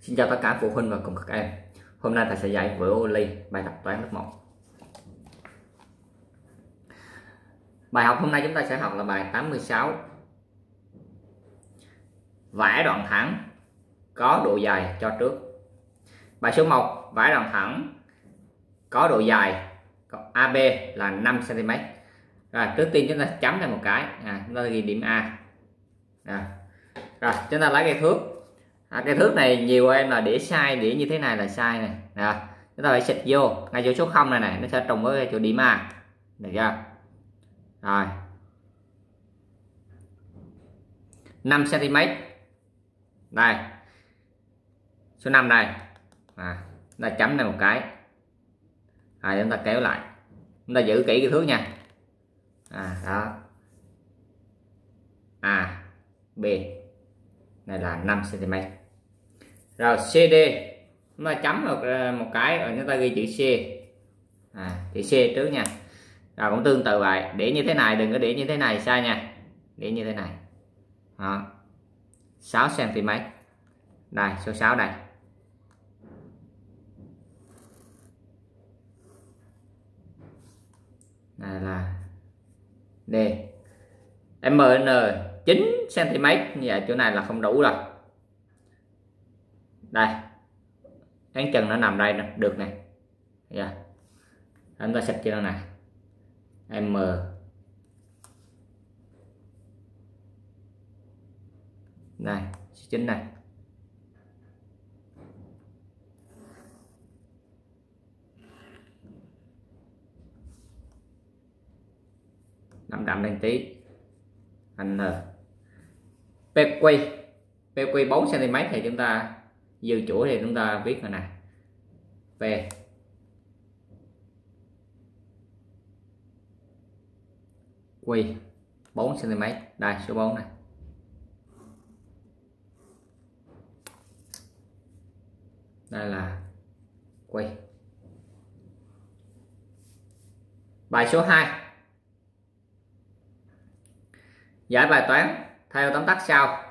Xin chào tất cả phụ huynh và cùng các em. Hôm nay thầy sẽ dạy với Oli bài tập toán lớp 1 Bài học hôm nay chúng ta sẽ học là bài 86 Vẽ đoạn thẳng có độ dài cho trước. Bài số 1 vẽ đoạn thẳng có độ dài AB là 5cm Rồi trước tiên chúng ta chấm ra một cái. À, Chúng ta ghi điểm A. À. Rồi chúng ta lấy cây thước à, cái thước này nhiều em là để sai để như thế này là sai này. Nè chúng ta phải xịt vô ngay chỗ số 0 này này nó sẽ trùng với chỗ điểm A. Được chưa? Rồi. 5 cm đây. Số 5 đây. À, chúng ta chấm này một cái. Rồi chúng ta kéo lại. Chúng ta giữ kỹ cái thước nha. À đó. A B này là 5 cm rồi CD chúng ta chấm một ờ, một cái rồi chúng ta ghi chữ C. À, chữ C trước nha. Rồi cũng tương tự vậy. Để như thế này đừng có để như thế này sai nha. Để như thế này. Đó. 6 cm đây số 6 đây. Này là D. MN 9 cm như vậy chỗ này là không đủ rồi. Đây. Cán chân nó nằm đây nè. Được này yeah. anh ta xịt cho nó này m này chính này nằm đậm lên tí. N PQ PQ 4 cm thì chúng ta dư chuỗi thì chúng ta biết rồi nè. P Q. 4 cm đây, số 4 này đây là Q. Bài số 2 giải bài toán theo tóm tắt sau.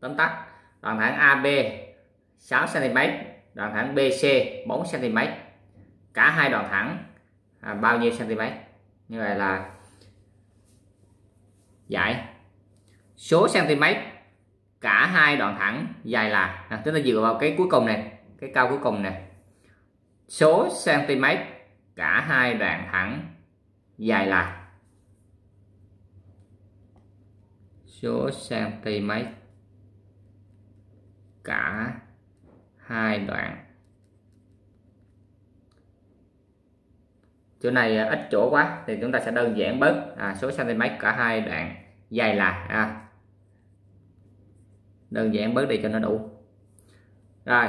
Tóm tắt đoạn thẳng AB 6 cm đoạn thẳng BC 4 cm cả hai đoạn thẳng à, bao nhiêu cm như vậy là giải số cm cả hai đoạn thẳng dài là à, chúng ta dựa vào cái cuối cùng này cái cao cuối cùng này. Số cm cả hai đoạn thẳng dài là số cm cả hai đoạn. Chỗ này à, ít chỗ quá thì chúng ta sẽ đơn giản bớt à, số cm cả hai đoạn dài là à, đơn giản bớt đi cho nó đủ. Rồi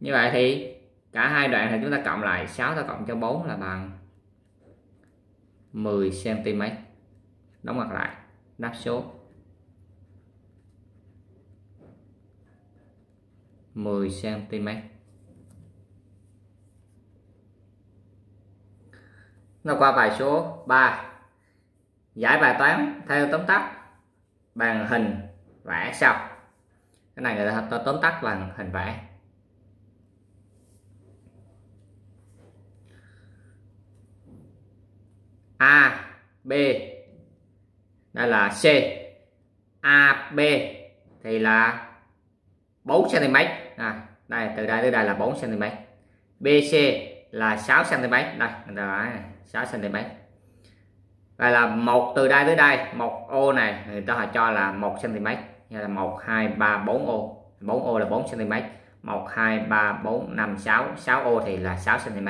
như vậy thì cả hai đoạn thì chúng ta cộng lại 6 ta cộng cho 4 là bằng 10 cm. Đóng mặt lại đáp số. 10 cm nó qua bài số 3 giải bài toán theo tóm tắt bằng hình vẽ sau. Cái này người ta tóm tắt bằng hình vẽ. A, B đây là C. AB thì là 4 cm à, đây từ đây tới đây là 4 cm BC là 6 cm đây là 6 cm đây là một từ đây tới đây một ô này người ta cho là 1 cm như là 1 2 3 4 ô. 4 ô là 4 cm 1 2 3 4 5 6 6 ô thì là 6 cm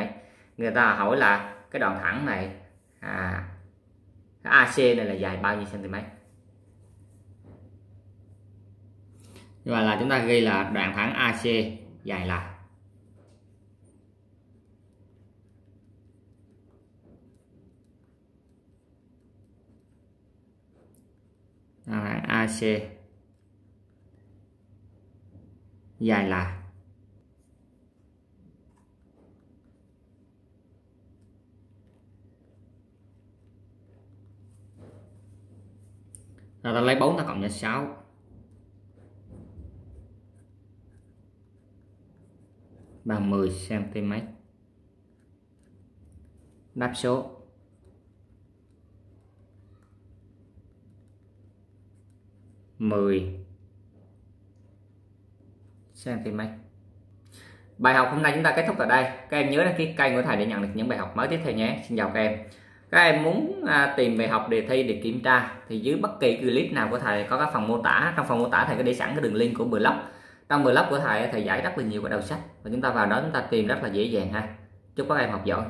người ta hỏi là cái đoạn thẳng này à, AC này là dài bao nhiêu cm như vậy là chúng ta ghi là đoạn thẳng AC dài là. Đoạn thẳng AC dài là. Là ta lấy 4 ta cộng cho 6 bằng 10 cm đáp số. Mười cm bài học hôm nay chúng ta kết thúc tại đây. Các em nhớ đăng ký kênh của thầy để nhận được những bài học mới tiếp theo nhé. Xin chào các em các em muốn à, tìm bài học đề thi để kiểm tra thì dưới bất kỳ clip nào của thầy có các phần mô tả trong phần mô tả thầy có để sẵn cái đường link của blog. Trong blog của thầy thầy giải rất là nhiều cái đầu sách và chúng ta vào đó chúng ta tìm rất là dễ dàng ha. Chúc các em học giỏi.